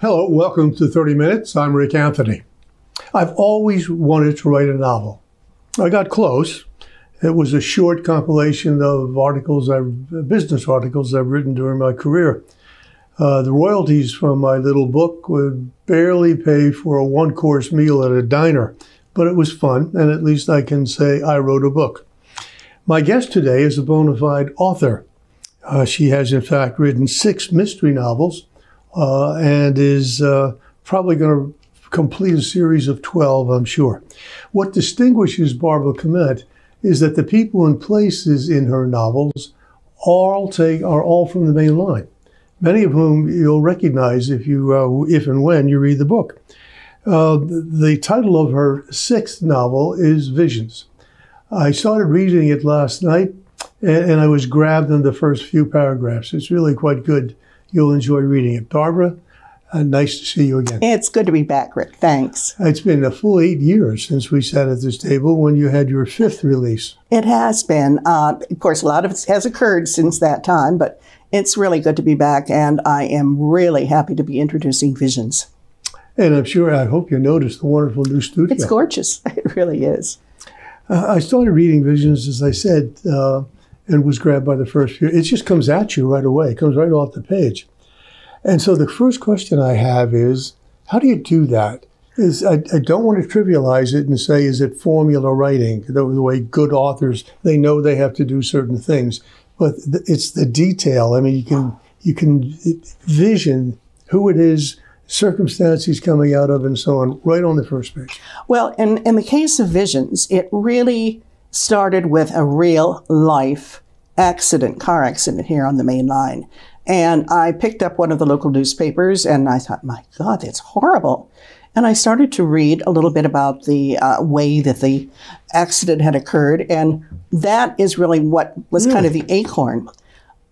Hello, welcome to 30 Minutes. I'm Rick Anthony. I've always wanted to write a novel. I got close. It was a short compilation of articles, I've, business articles I've written during my career. Uh, the royalties from my little book would barely pay for a one course meal at a diner, but it was fun, and at least I can say I wrote a book. My guest today is a bona fide author. Uh, she has, in fact, written six mystery novels uh, and is uh, probably going to complete a series of 12, I'm sure. What distinguishes Barbara Clement is that the people and places in her novels all take are all from the main line, many of whom you'll recognize if you uh, if and when you read the book. Uh, the title of her sixth novel is Visions. I started reading it last night, and, and I was grabbed in the first few paragraphs. It's really quite good You'll enjoy reading it. Barbara, uh, nice to see you again. It's good to be back, Rick. Thanks. It's been a full eight years since we sat at this table when you had your fifth release. It has been. Uh, of course, a lot of it has occurred since that time, but it's really good to be back, and I am really happy to be introducing Visions. And I'm sure, I hope you noticed the wonderful new studio. It's gorgeous. It really is. Uh, I started reading Visions, as I said, uh, and was grabbed by the first few. It just comes at you right away. It comes right off the page. And so the first question I have is, how do you do that? Is I, I don't want to trivialize it and say, is it formula writing? The, the way good authors, they know they have to do certain things, but th- it's the detail. I mean, you can you can vision who it is, circumstances coming out of, and so on, right on the first page. Well, in, in the case of visions, it really started with a real life accident, car accident here on the main line. And I picked up one of the local newspapers and I thought, my God, that's horrible. And I started to read a little bit about the uh, way that the accident had occurred. And that is really what was really? kind of the acorn.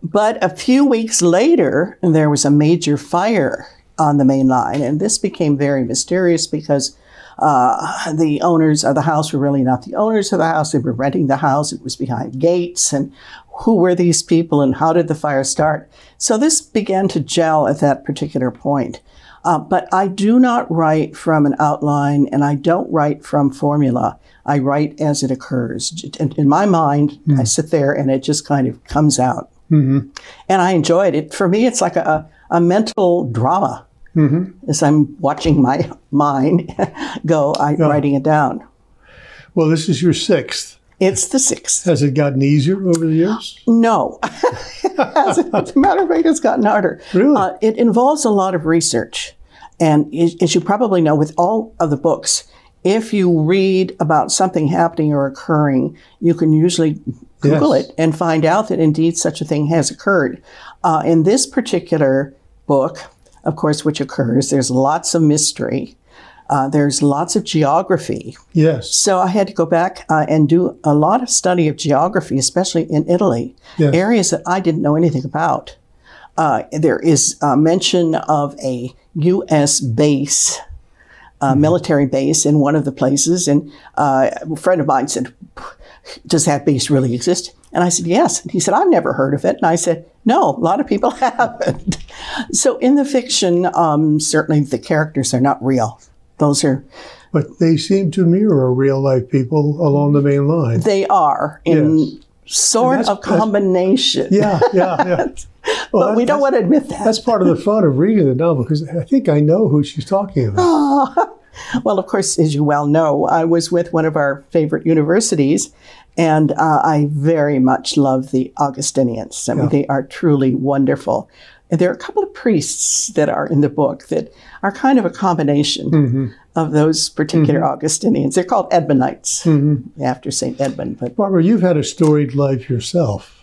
But a few weeks later, there was a major fire on the main line. And this became very mysterious because uh, the owners of the house were really not the owners of the house. They were renting the house. It was behind gates. And who were these people and how did the fire start? So this began to gel at that particular point. Uh, but I do not write from an outline and I don't write from formula. I write as it occurs. In, in my mind, mm. I sit there and it just kind of comes out. Mm-hmm. And I enjoy it. it. For me, it's like a, a mental drama mm-hmm. as I'm watching my mind go, I'm yeah. writing it down. Well, this is your sixth. It's the sixth. Has it gotten easier over the years? No. as, a matter of fact, it's gotten harder. Really? Uh, it involves a lot of research. And as you probably know, with all of the books, if you read about something happening or occurring, you can usually Google yes. it and find out that indeed such a thing has occurred. Uh, in this particular book, of course, which occurs. There's lots of mystery. Uh, there's lots of geography. Yes. So I had to go back uh, and do a lot of study of geography, especially in Italy, yes. areas that I didn't know anything about. Uh, there is a mention of a U.S. base, mm-hmm. military base in one of the places, and uh, a friend of mine said, "Does that base really exist?" And I said, "Yes." And he said, "I've never heard of it." And I said, "No, a lot of people haven't." So in the fiction, um, certainly the characters are not real. Those are. But they seem to mirror real life people along the main line. They are in yes. sort of combination. Yeah, yeah, yeah. Well, but we don't want to admit that. That's part of the fun of reading the novel because I think I know who she's talking about. Oh. Well, of course, as you well know, I was with one of our favorite universities, and uh, I very much love the Augustinians. I mean, yeah. they are truly wonderful. And there are a couple of priests that are in the book that are kind of a combination mm-hmm. of those particular mm-hmm. Augustinians. They're called Edmundites mm-hmm. after St. Edmund. But Barbara, you've had a storied life yourself.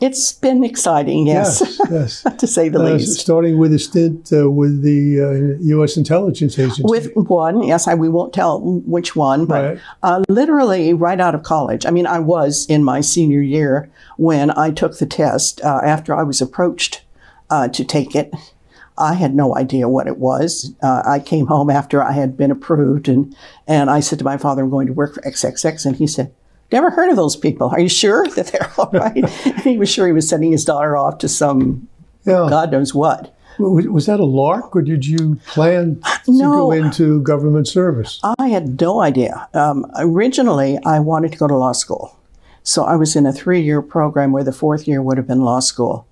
It's been exciting, yes, yes, yes. to say the uh, least. Starting with a stint uh, with the uh, U.S. intelligence agency. With one, yes, I, we won't tell which one, but right. Uh, literally right out of college. I mean, I was in my senior year when I took the test uh, after I was approached uh, to take it. I had no idea what it was. Uh, I came home after I had been approved, and and I said to my father, "I'm going to work for XXX," and he said, "Never heard of those people. Are you sure that they're all right?" and he was sure he was sending his daughter off to some yeah. God knows what. Was, that a lark, or did you plan to No. go into government service? I had no idea. Um, originally, I wanted to go to law school. So I was in a three year program where the fourth year would have been law school.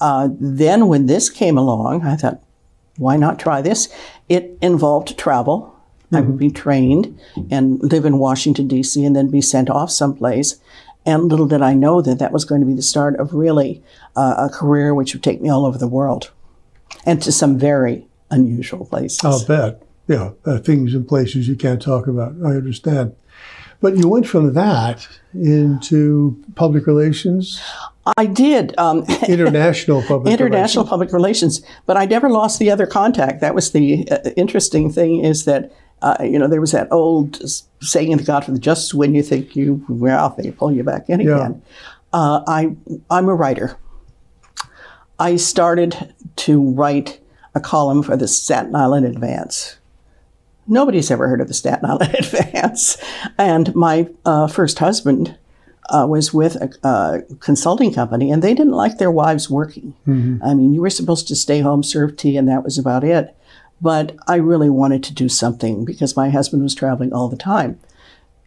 Uh, then, when this came along, I thought, why not try this? It involved travel. I would be trained and live in Washington, D.C., and then be sent off someplace. And little did I know that that was going to be the start of really uh, a career which would take me all over the world and to some very unusual places. I'll bet. Yeah, uh, things and places you can't talk about. I understand. But you went from that into public relations, I did. Um, international public international relations. public relations, but I never lost the other contact. That was the uh, interesting thing is that, uh, you know, there was that old saying in The Godfather, just when you think you, well, they pull you back in Yeah. again. Uh, I, I'm a writer. I started to write a column for the Staten Island Advance. Nobody's ever heard of the Staten Island Advance. And my uh, first husband uh, was with a, a consulting company, and they didn't like their wives working. I mean, you were supposed to stay home, serve tea, and that was about it. But I really wanted to do something because my husband was traveling all the time.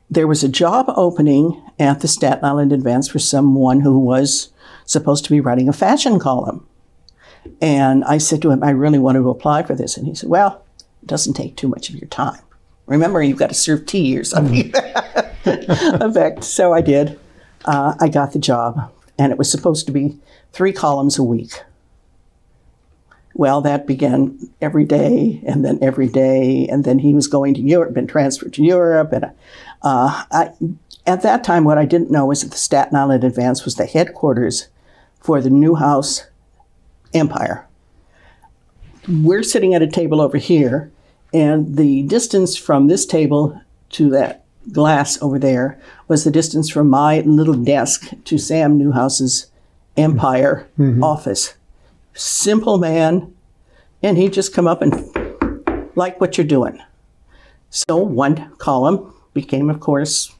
There was a job opening at the Staten Island Advance for someone who was supposed to be writing a fashion column. And I said to him, I really want to apply for this. And he said, Well, it doesn't take too much of your time. Remember, you've got to serve tea or something effect. So I did. Uh, I got the job, and it was supposed to be three columns a week. Well, that began every day, and then every day, and then he was going to Europe, been transferred to Europe, and uh, I, at that time, what I didn't know was that the Staten Island Advance was the headquarters for the Newhouse Empire. We're sitting at a table over here, and the distance from this table to that glass over there was the distance from my little desk to Sam Newhouse's Empire office. Simple man, and he'd just come up and like what you're doing. So one column became, of course,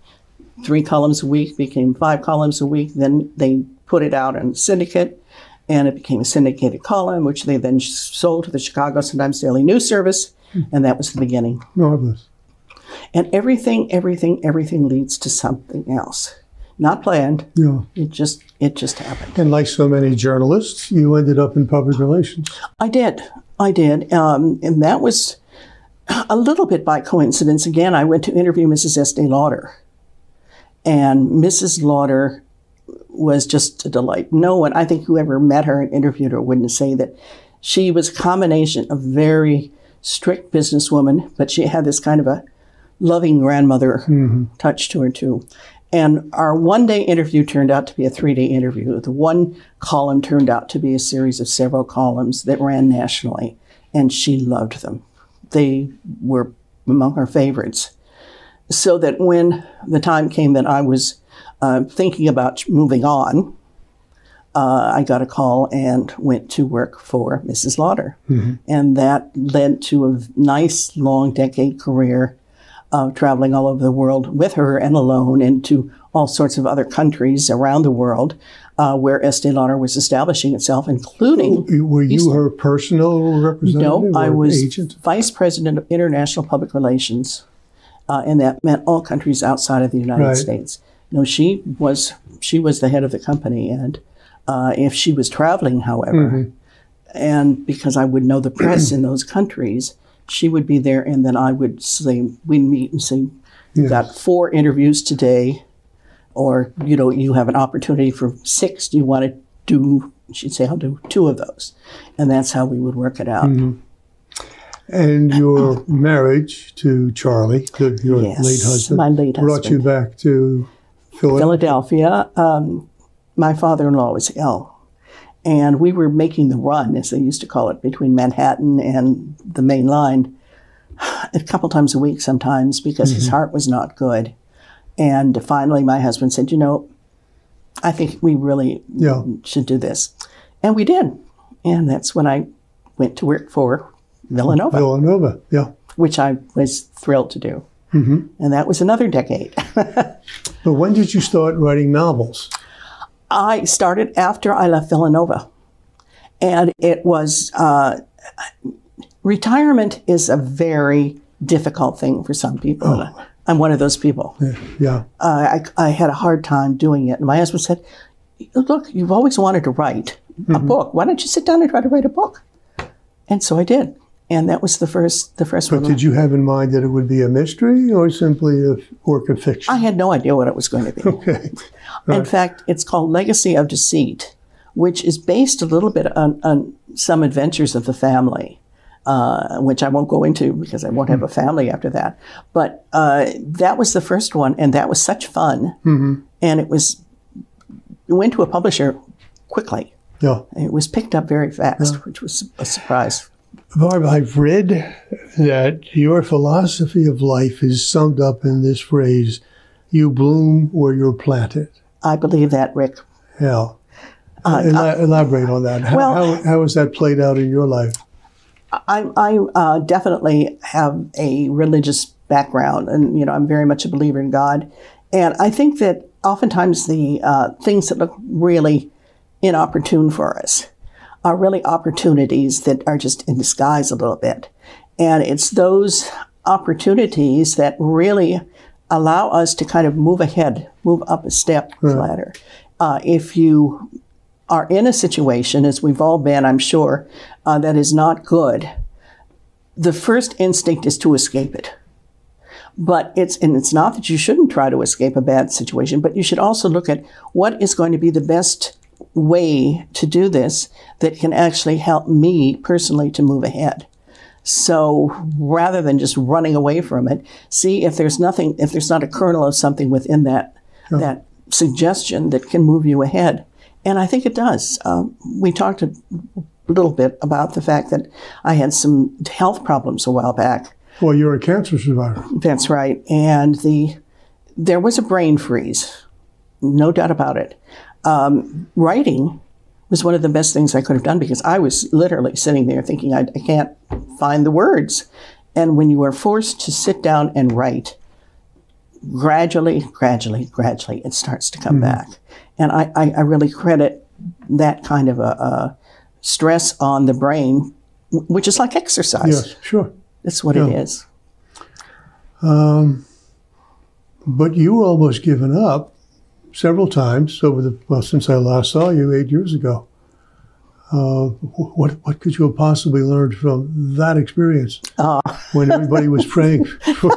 three columns a week, became five columns a week. Then they put it out in syndicate, and it became a syndicated column, which they then sold to the Chicago Sun-Times Daily News Service, and that was the beginning. Marvelous. And everything, everything, everything leads to something else. Not planned. Yeah. It just, it just happened. And like so many journalists, you ended up in public relations. I did. I did. Um, and that was a little bit by coincidence. Again, I went to interview Mrs. Estee Lauder. And Mrs. Lauder was just a delight. No one, I think whoever met her and interviewed her wouldn't say that she was a combination of very strict businesswoman, but she had this kind of a loving grandmother touch to her too. And our one day interview turned out to be a three day interview. The one column turned out to be a series of several columns that ran nationally, and she loved them. They were among her favorites. So that when the time came that I was uh, thinking about moving on, uh, I got a call and went to work for Mrs. Lauder. And that led to a nice long decade career of traveling all over the world with her and alone and to all sorts of other countries around the world uh, where Estee Lauder was establishing itself, including. You- Were you her personal representative No, I was agent? vice president of international public relations, uh, and that meant all countries outside of the United Right. States. No, she was she was the head of the company, and uh, if she was traveling, however, Mm-hmm. and because I would know the press in those countries, she would be there, and then I would say we'd meet and say, "You've got four interviews today." Or, you know, you have an opportunity for six. Do you want to do? She'd say, I'll do two of those. And that's how we would work it out. Mm-hmm. And your marriage to Charlie, the, your Yes, late husband, my late brought you back to Philadelphia. Philadelphia, um, my father in law was ill. And we were making the run, as they used to call it, between Manhattan and the main line a couple times a week sometimes because his mm-hmm. heart was not good. And finally, my husband said, You know, I think we really Yeah. should do this. And we did. And that's when I went to work for Villanova, Villanova, yeah. which I was thrilled to do. Mm-hmm. And that was another decade. But when did you start writing novels? I started after I left Villanova. and it was uh, retirement is a very difficult thing for some people. I'm one of those people. Yeah. Uh, I, I had a hard time doing it. And my husband said, Look, you've always wanted to write a book. Why don't you sit down and try to write a book? And so I did. And that was the first the first But one. did you have in mind that it would be a mystery or simply a work of fiction? I had no idea what it was going to be. Okay. In fact, it's called Legacy of Deceit, which is based a little bit on, on some adventures of the family, uh, which I won't go into because I won't have a family after that. But uh, that was the first one, and that was such fun. And it was it went to a publisher quickly. Yeah. It was picked up very fast, which was a surprise. Barb, I've read that your philosophy of life is summed up in this phrase you bloom where you're planted. I believe that, Rick. Yeah. Ela- elaborate on that. How, Uh, well- how, how has that played out in your life? I, I uh, definitely have a religious background, and you know I'm very much a believer in God, and I think that oftentimes the uh, things that look really inopportune for us are really opportunities that are just in disguise a little bit, and it's those opportunities that really allow us to kind of move ahead, move up a step ladder. Uh, if you are in a situation, as we've all been, I'm sure, uh, that is not good, the first instinct is to escape it. But it's and it's not that you shouldn't try to escape a bad situation, but you should also look at what is going to be the best way to do this that can actually help me personally to move ahead. So rather than just running away from it, see if there's nothing, if there's not a kernel of something within that that suggestion that can move you ahead. And I think it does. Um, we talked a little bit about the fact that I had some health problems a while back. Well, you're a cancer survivor. That's right. And the there was a brain freeze, no doubt about it. Um, writing was one of the best things I could have done because I was literally sitting there thinking, I, I can't find the words. And when you are forced to sit down and write, gradually, gradually, gradually, it starts to come back. And I, I, I really credit that kind of a, a stress on the brain, which is like exercise. Yes, sure. That's what it is. Um, But you were almost given up several times over the well since I last saw you eight years ago. Uh, what what could you have possibly learned from that experience when everybody was praying for,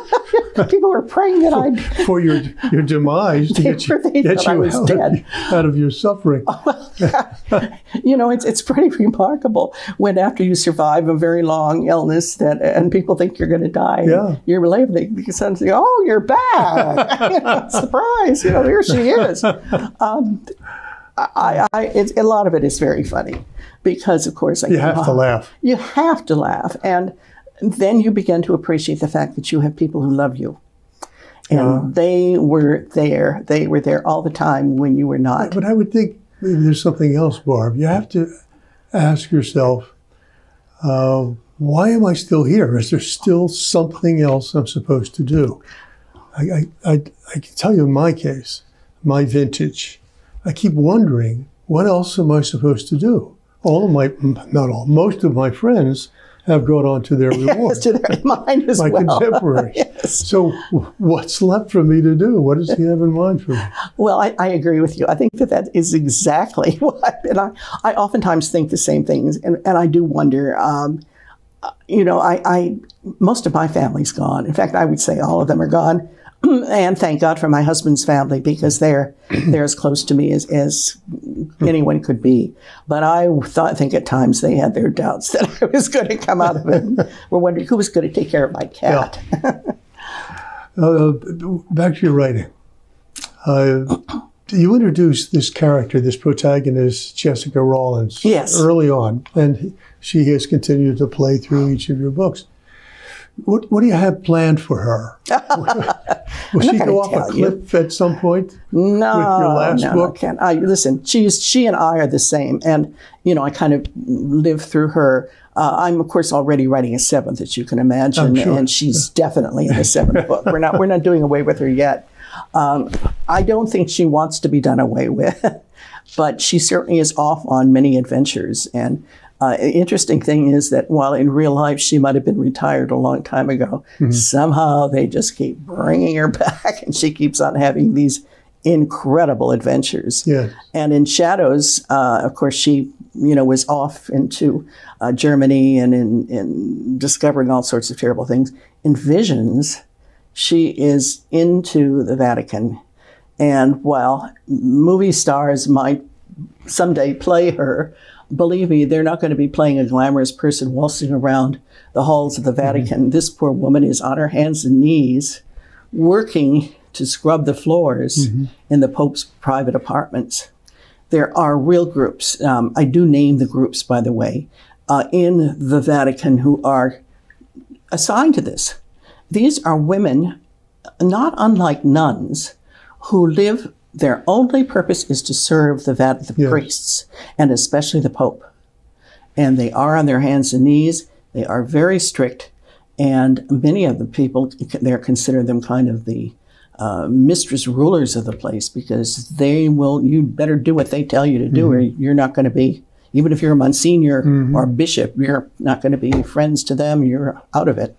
People were praying that I'd for your your demise to get you, get you out, dead. Of, out of your suffering? you know, it's, it's pretty remarkable when after you survive a very long illness that and people think you're going to die, Yeah. you're relieved. They, they suddenly "Oh, you're back! You know, Surprise! You know, here she is." Um, I, I, it's, a lot of it is very funny because, of course, I You have to laugh. You have to laugh, and then you begin to appreciate the fact that you have people who love you. And they were there. They were there all the time when you were not. But I would think maybe there's something else, Barb. You have to ask yourself, uh, why am I still here? Is there still something else I'm supposed to do? I, I, I, I can tell you in my case, my vintage, I keep wondering, what else am I supposed to do? All of my, not all, most of my friends have gone on to their reward. to their mind as my well. contemporaries. Yes. So, what's left for me to do? What does he have in mind for me? Well, I, I agree with you. I think that that is exactly what, and I, I oftentimes think the same things, and, and I do wonder. Um, uh, you know, I, I most of my family's gone. In fact, I would say all of them are gone, and thank God for my husband's family because they're they're as close to me as, as anyone could be. But I thought, think at times they had their doubts that I was going to come out of it. We're wondering who was going to take care of my cat. Uh, back to your writing. Uh, you introduced this character, this protagonist, Jessica Rollins, Yes. early on, and she has continued to play through each of your books. What, what do you have planned for her? Will she gonna go off a tell you. cliff at some point? No, with your last no, book? I can't. I, listen, she's she and I are the same, and you know, I kind of live through her. Uh, I'm of course already writing a seventh, as you can imagine, sure. and she's definitely in the seventh book. We're not we're not doing away with her yet. Um, I don't think she wants to be done away with. but she certainly is off on many adventures. And uh, interesting thing is that while in real life she might have been retired a long time ago, somehow they just keep bringing her back, and she keeps on having these incredible adventures. Yeah. And in Shadows, uh, of course, she you know was off into uh, Germany and in, in discovering all sorts of terrible things. In Visions, she is into the Vatican, and while movie stars might someday play her, believe me, they're not going to be playing a glamorous person waltzing around the halls of the Vatican. This poor woman is on her hands and knees working to scrub the floors in the Pope's private apartments. There are real groups. Um, I do name the groups, by the way, uh, in the Vatican who are assigned to this. These are women, not unlike nuns, who live. Their only purpose is to serve the, vat- the Yes. priests, and especially the Pope. And they are on their hands and knees. They are very strict, and many of the people there consider them kind of the uh, mistress rulers of the place because they will. You better do what they tell you to do, or you're not going to be. Even if you're a monsignor or a bishop, you're not going to be friends to them. You're out of it.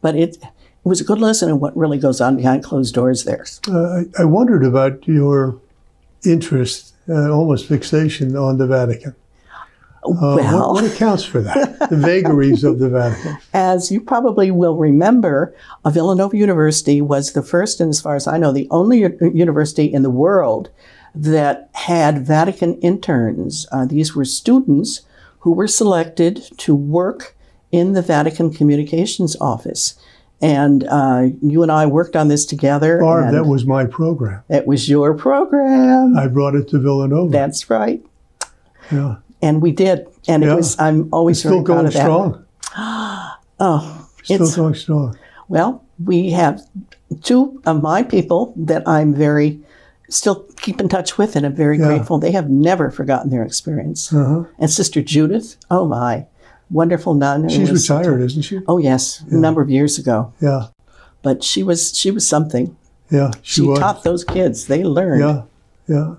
But it, it was a good lesson in what really goes on behind closed doors there. Uh, I, I wondered about your interest, uh, almost fixation on the Vatican. Uh, well, what, what accounts for that? the vagaries of the Vatican. as you probably will remember, uh, Villanova University was the first, and as far as I know, the only university in the world that had Vatican interns. Uh, these were students who were selected to work in the Vatican Communications Office. And uh, you and I worked on this together. Barb, and that was my program. it was your program. I brought it to Villanova. That's right. yeah. And we did. And it Yeah. was, I'm always Still very proud going strong. Oh, Still it's, going strong. Well, we have two of my people that I'm very still keep in touch with, and I'm very Yeah. grateful. They have never forgotten their experience. Uh-huh. And Sister Judith, oh my, wonderful nun. She's was- retired, isn't she? Oh yes, a number of years ago. Yeah. But she was she was something. Yeah. She, She taught those kids. They learned. Yeah. Yeah.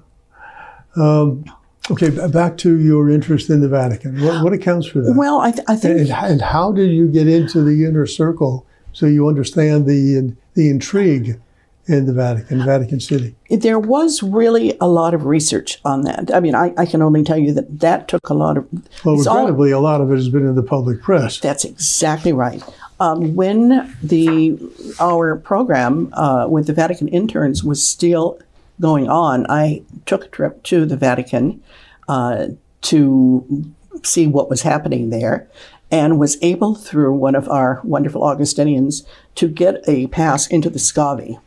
Um, okay, back to your interest in the Vatican. What, what accounts for that? Well, I, th- I think and, and how did you get into the inner circle so you understand the the intrigue in the Vatican, Vatican City? there was really a lot of research on that. I mean, I, I can only tell you that that took a lot of. Well, it's all- regrettably, a lot of it has been in the public press. That's exactly right. Um, when the our program uh, with the Vatican interns was still going on, I took a trip to the Vatican uh, to see what was happening there, and was able through one of our wonderful Augustinians to get a pass into the Scavi,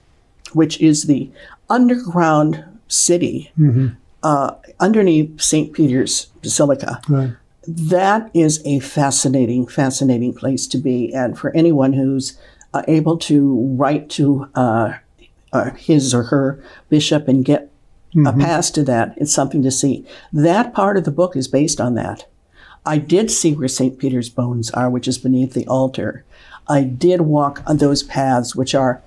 which is the underground city uh, underneath St. Peter's Basilica Right. that is a fascinating, fascinating place to be. And for anyone who's uh, able to write to uh, uh, his or her bishop and get a pass to that, it's something to see. That part of the book is based on that. I did see where St. Peter's bones are, which is beneath the altar. I did walk on those paths, which are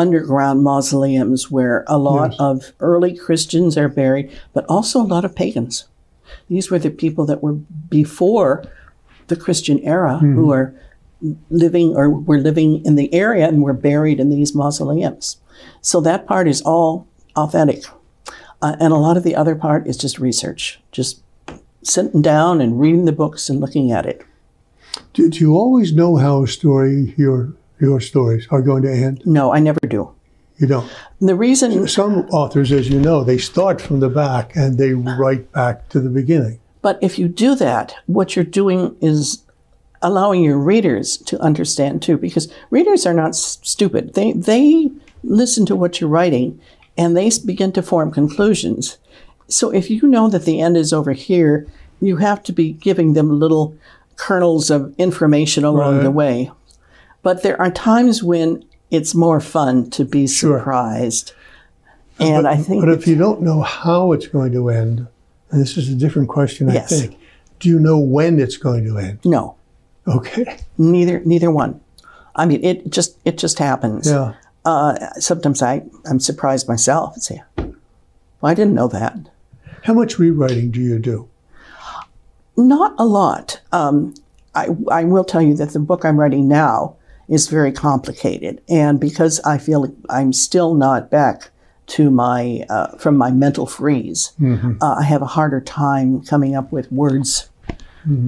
underground mausoleums where a lot Yes. of early Christians are buried, but also a lot of pagans. These were the people that were before the Christian era who are living or were living in the area and were buried in these mausoleums. So that part is all authentic. Uh, and a lot of the other part is just research, just sitting down and reading the books and looking at it. Do, do you always know how a story, your your stories, are going to end? No, I never do. You don't. The reason, Some authors, as you know, they start from the back and they write back to the beginning. but if you do that, what you're doing is allowing your readers to understand too, because readers are not s- stupid. They they listen to what you're writing, and they begin to form conclusions. So if you know that the end is over here, you have to be giving them little kernels of information along Right. the way. But there are times when it's more fun to be Sure. surprised. And I think But if you don't know how it's going to end, and this is a different question, I Yes. think, do you know when it's going to end? no, Okay. neither neither one. I mean, it just it just happens. Yeah. Uh, sometimes I I'm surprised myself and say, well, I didn't know that. How much rewriting do you do? Not a lot. Um, I, I will tell you that the book I'm writing now is very complicated, and because I feel I'm still not back to my uh, from my mental freeze, uh, I have a harder time coming up with words.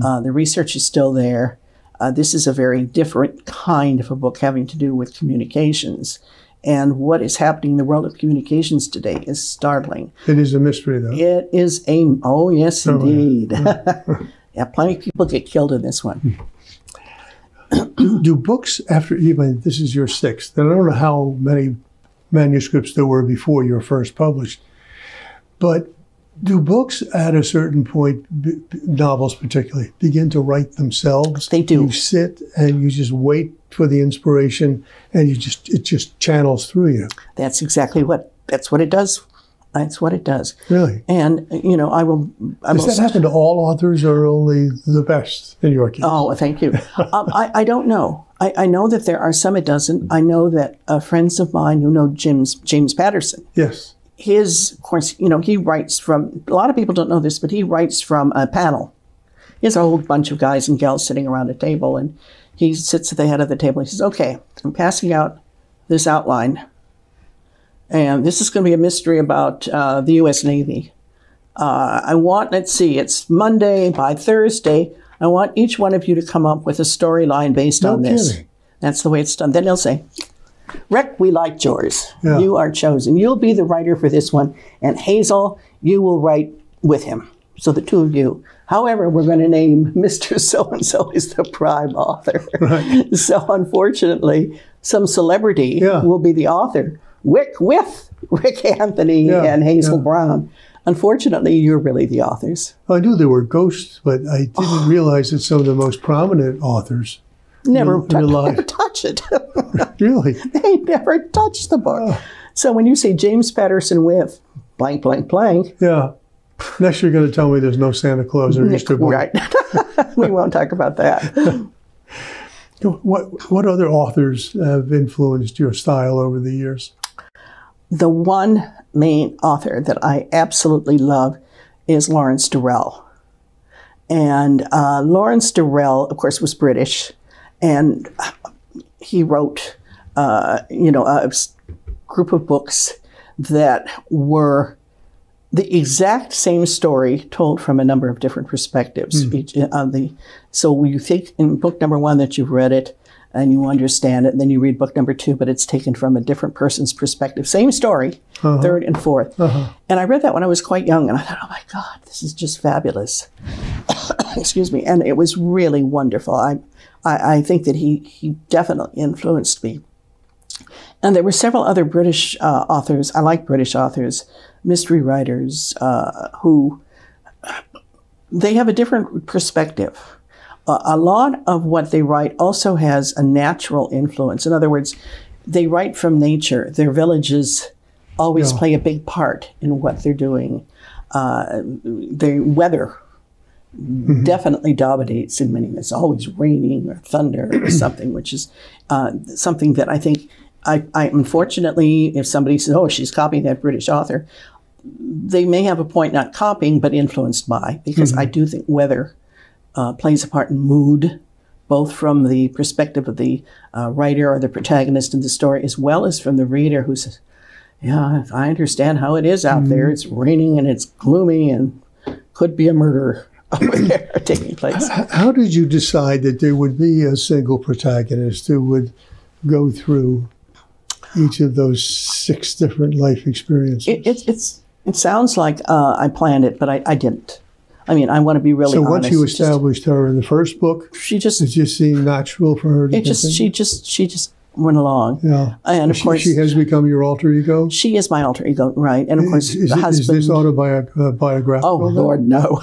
Uh, the research is still there. Uh, this is a very different kind of a book having to do with communications. And what is happening in the world of communications today is startling. It is a mystery, though. It is a, oh, yes, indeed. yeah, plenty of people get killed in this one. do books after even this is your sixth and i don't know how many manuscripts there were before you were first published but do books at a certain point novels particularly begin to write themselves They do. you sit and you just wait for the inspiration and you just it just channels through you That's exactly what, that's what it does. That's what it does. really And, you know, I will, I does will that happen to all authors or only the best in your case Oh, thank you. um, I, I don't know. I, I know that there are some it doesn't. I know that uh, friends of mine who know James James Patterson, yes his, of course, you know, he writes from, a lot of people don't know this, but he writes from a panel. He has a whole bunch of guys and gals sitting around a table, and he sits at the head of the table. He says, Okay, I'm passing out this outline, and this is going to be a mystery about uh, the U.S. Navy. Uh, I want, let's see, it's Monday. By Thursday, I want each one of you to come up with a storyline based No on this. kidding. That's the way it's done. Then they'll say, Rick, we liked yours. Yeah. You are chosen. You'll be the writer for this one. And Hazel, you will write with him. So the two of you. However, we're going to name Mr. So and so is the prime author. Right. so unfortunately, some celebrity Yeah. will be the author. Wick with Rick Anthony Yeah, and Hazel yeah. Brown. Unfortunately, you're really the authors. i knew there were ghosts but i Oh. didn't realize that some of the most prominent authors Never, In real life. never touch it. really they never touch the book. Oh. So when you say James Patterson with blank, blank, blank, Yeah. Next, you're going to tell me there's no Santa Claus or Easter Bunny. right? we won't talk about that. What What other authors have influenced your style over the years? The one main author that I absolutely love is Lawrence Durrell. And uh, Lawrence Durrell, of course, was British, and he wrote, uh, you know, a group of books that were the exact same story told from a number of different perspectives. Each, uh, the, so you think in book number one that you've read it and you understand it, and then you read book number two, but it's taken from a different person's perspective. Same story, third and 4th And I read that when I was quite young, and I thought, oh my God, this is just fabulous. Excuse me. And it was really wonderful. I, I, I think that he, he definitely influenced me. And there were several other British uh, authors. I like British authors, mystery writers, uh, who they have a different perspective. Uh, a lot of what they write also has a natural influence. In other words, they write from nature. Their villages always Yeah. play a big part in what they're doing. Uh, the weather definitely dominates in many. It's always raining or thunder or something, which is uh, something that I think. I, I unfortunately, if somebody says, "Oh, she's copying that British author," they may have a point not copying, but influenced by, because I do think weather uh, plays a part in mood, both from the perspective of the uh, writer or the protagonist in the story, as well as from the reader who says, Yeah, I understand how it is out there. It's raining and it's gloomy and could be a murder over there taking place. H- How did you decide that there would be a single protagonist who would go through each of those six different life experiences? It, it's it's, it sounds like uh, I planned it, but I, I didn't. I mean, I want to be really so honest. once you It's just- established her in the first book, she just it just seemed natural for her to it just she just she just went along. yeah. And of she, course, she has become your alter ego. she is my alter ego, right? And of course, Is, is the it- is husband. this autobiographical? oh Lord, no!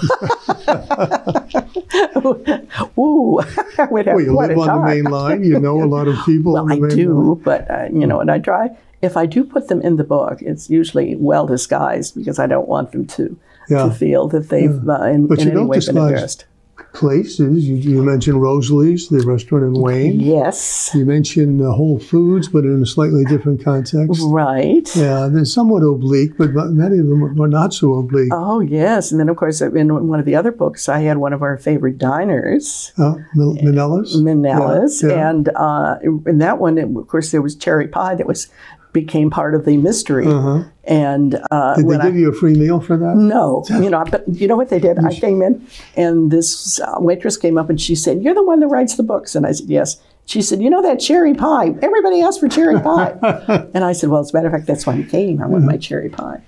Ooh, have Well, you live on the main line. You know a lot of people Well, I do, line. but uh, you know, and I try. If I do put them in the book, it's usually well disguised because I don't want them to Yeah. to feel that they've uh, in, But in you any don't way been embarrassed. places. You, you mentioned Rosalie's, the restaurant in Wayne. Yes. You mentioned uh, Whole Foods, but in a slightly different context. Right. Yeah, they're somewhat oblique, but many of them are not so oblique. Oh, yes. And then, of course, in one of the other books, I had one of our favorite diners, Uh, Minella's? Minella's. Yeah, yeah. And uh, in that one, of course, there was cherry pie that was became part of the mystery. Uh-huh. And uh, Did they when I, give you a free meal for that? No, you know, but you know what they did? I came in, and this uh, waitress came up and she said, "You're the one that writes the books." And I said, "Yes." She said, "You know that cherry pie? Everybody asks for cherry pie." and I said, "Well, as a matter of fact, that's why I came. I want my cherry pie."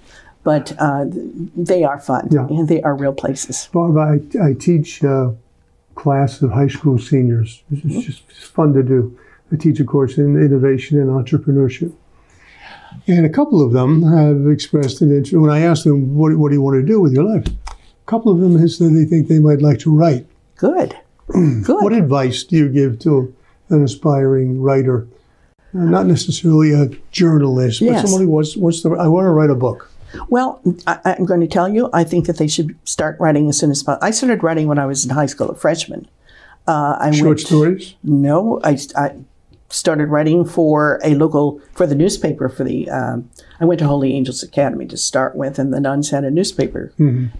But uh, they are fun, Yeah. and they are real places. Barb, I, I teach a class of high school seniors. It's Mm-hmm. just it's fun to do. I teach a course in innovation and entrepreneurship. And a couple of them have expressed an interest. When I asked them, what, what do you want to do with your life? A couple of them have said they think they might like to write. Good, good. What advice do you give to an aspiring writer? Uh, not necessarily a journalist, but somebody who wants, wants to, I want to write a book. Well, I, I'm going to tell you, I think that they should start writing as soon as possible. I started writing when I was in high school, a freshman. Uh, I Short went, stories? No, I, I started writing for a local for the newspaper for the. Um, I went to Holy Angels Academy to start with, and the nuns had a newspaper,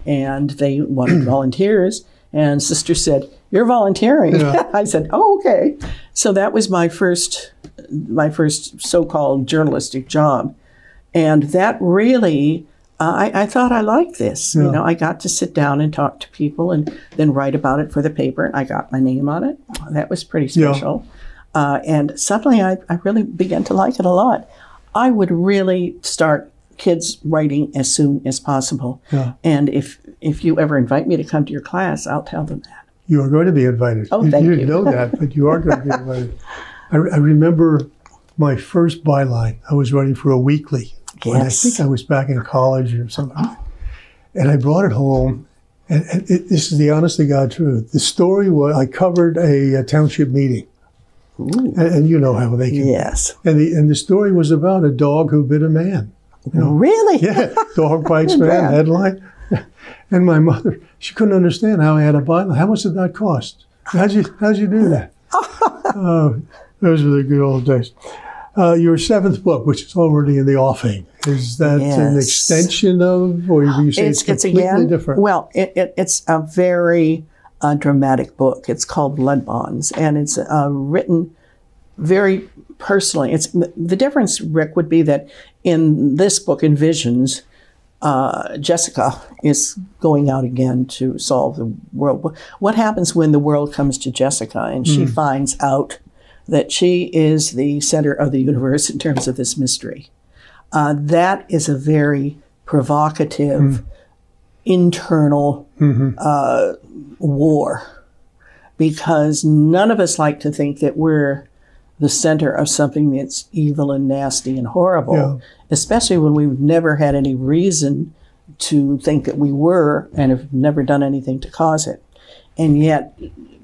and they wanted volunteers. And sister said, "You're volunteering." Yeah. I said, "Oh, okay." So that was my first, my first so-called journalistic job, and that really. Uh, I, I thought I liked this. You know, I got to sit down and talk to people and then write about it for the paper. And I got my name on it. That was pretty Yeah. Uh, and suddenly I, I really began to like it a lot. I would really start kids writing as soon as possible. Yeah. And if if you ever invite me to come to your class, I'll tell them that. You are going to be invited. Oh, you, thank didn't know that, but you are going to be invited. I, I remember my first byline. I was writing for a weekly. And I think I was back in college or something. And I brought it home. And, and it, this is the honest to God truth. The story was I covered a, a township meeting. And, and you know how they can. Yes. And the, and the story was about a dog who bit a man. Really? Yeah, dog bites man headline. And my mother, she couldn't understand how I had a byline. How much did that cost? How'd you how'd you do that? oh, those were the good old days. Uh, your seventh book, which is already in the offing, is that an extension of, or you say it's, It's it's completely again. different? Well, it, it, it's a very uh, dramatic book. It's called Blood Bonds, and it's uh, written very personally. It's the difference, Rick, would be that in this book, in Visions, uh, Jessica is going out again to solve the world. What happens when the world comes to Jessica and she finds out that she is the center of the universe in terms of this mystery? Uh, that is a very provocative, internal uh, war because none of us like to think that we're the center of something that's evil and nasty and horrible, Yeah. especially when we've never had any reason to think that we were and have never done anything to cause it. And yet,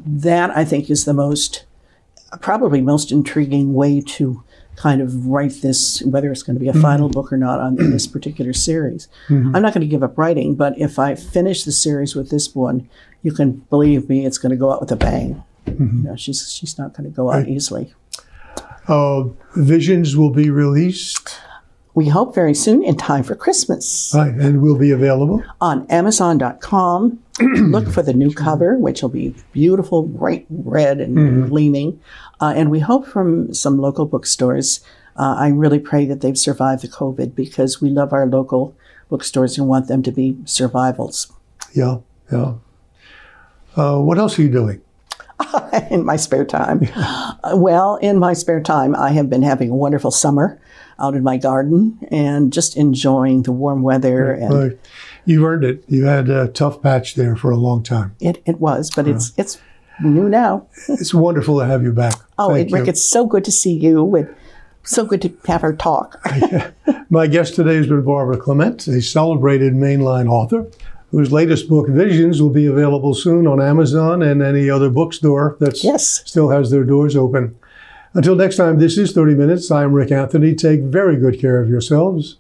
that I think is the most, probably most intriguing way to kind of write this, whether it's going to be a mm-hmm. final book or not on in this particular series. Mm-hmm. I'm not going to give up writing, but if I finish the series with this one, you can believe me, it's going to go out with a bang. Mm-hmm. You know, she's she's not going to go out easily. Uh, Visions will be released, We hope very soon in time for Christmas. right, and will be available. on Amazon.com. Look for the new cover, which will be beautiful, bright red and gleaming. Uh, and we hope from some local bookstores. Uh, I really pray that they've survived the COVID because we love our local bookstores and want them to be survivals. Yeah, yeah. Uh, what else are you doing? in my spare time. Uh, well, in my spare time, I have been having a wonderful summer out in my garden and just enjoying the warm weather. And Uh, you've earned it. You had a tough patch there for a long time. it, it was, but it's it's new now. It's wonderful to have you back. Oh, Thank Rick, you. it's so good to see you and so good to have her talk. My guest today has been Barbara Clement, a celebrated mainline author whose latest book, Visions, will be available soon on Amazon and any other bookstore that Yes. still has their doors open. Until next time, this is 30 Minutes. I'm Rick Anthony. Take very good care of yourselves